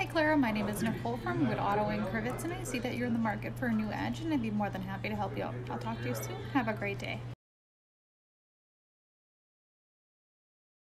Hi Clara, my name is Nicole from Good Auto and Crivets and I see that you're in the market for a new edge and I'd be more than happy to help you out. I'll talk to you soon. Have a great day.